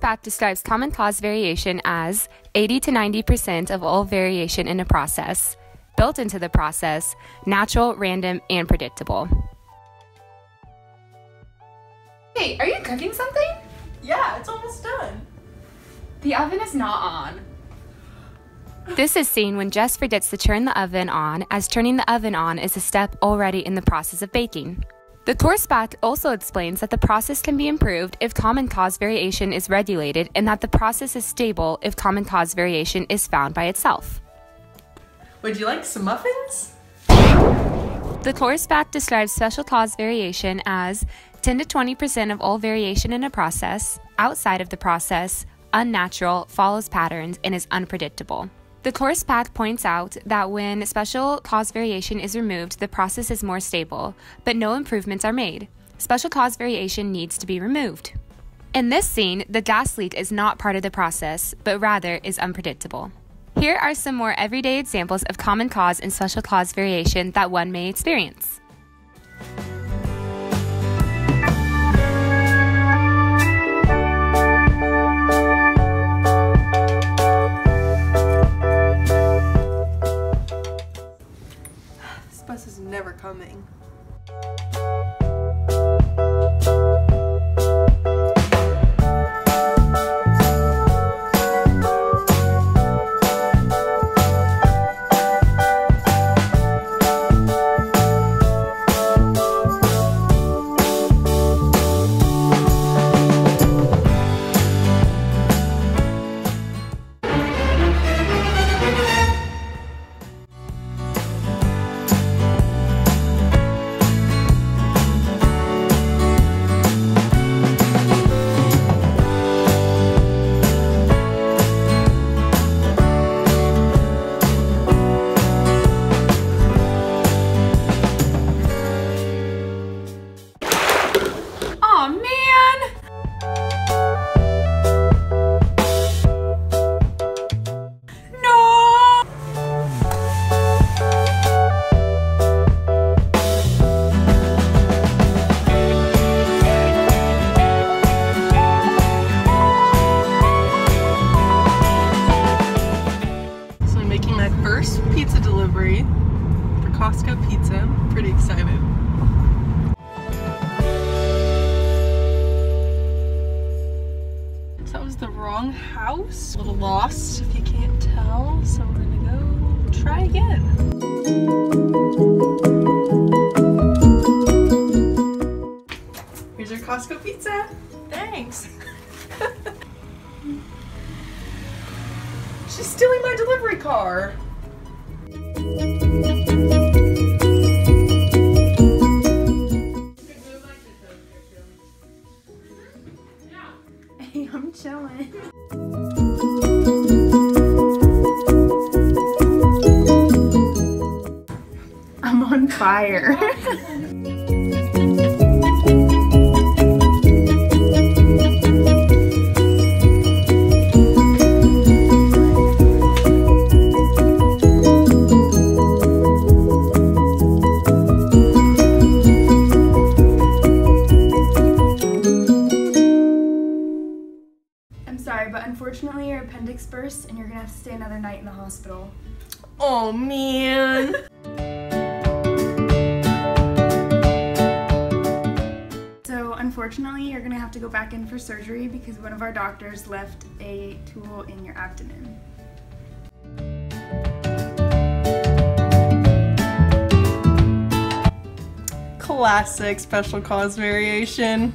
path describes common cause variation as 80 to 90% of all variation in a process, built into the process, natural, random, and predictable. Hey, are you cooking something? Yeah, it's almost done. The oven is not on. This is seen when Jess forgets to turn the oven on, as turning the oven on is a step already in the process of baking. The Torspath also explains that the process can be improved if common cause variation is regulated and that the process is stable if common cause variation is found by itself. Would you like some muffins? The Torspath describes special cause variation as 10 to 20% of all variation in a process, outside of the process, unnatural, follows patterns, and is unpredictable. The Torspath points out that when special cause variation is removed, the process is more stable, but no improvements are made. Special cause variation needs to be removed. In this scene, the gas leak is not part of the process, but rather is unpredictable. Here are some more everyday examples of common cause and special cause variation that one may experience. Bus is never coming. Costco Pizza. I'm pretty excited. So that was the wrong house. A little lost if you can't tell. So we're gonna go try again. Here's your Costco pizza. Thanks. She's stealing my delivery car. Hey, I'm chilling. I'm on fire. appendix burst and you're gonna have to stay another night in the hospital. Oh man. So unfortunately you're gonna have to go back in for surgery because one of our doctors left a tool in your abdomen. Classic special cause variation.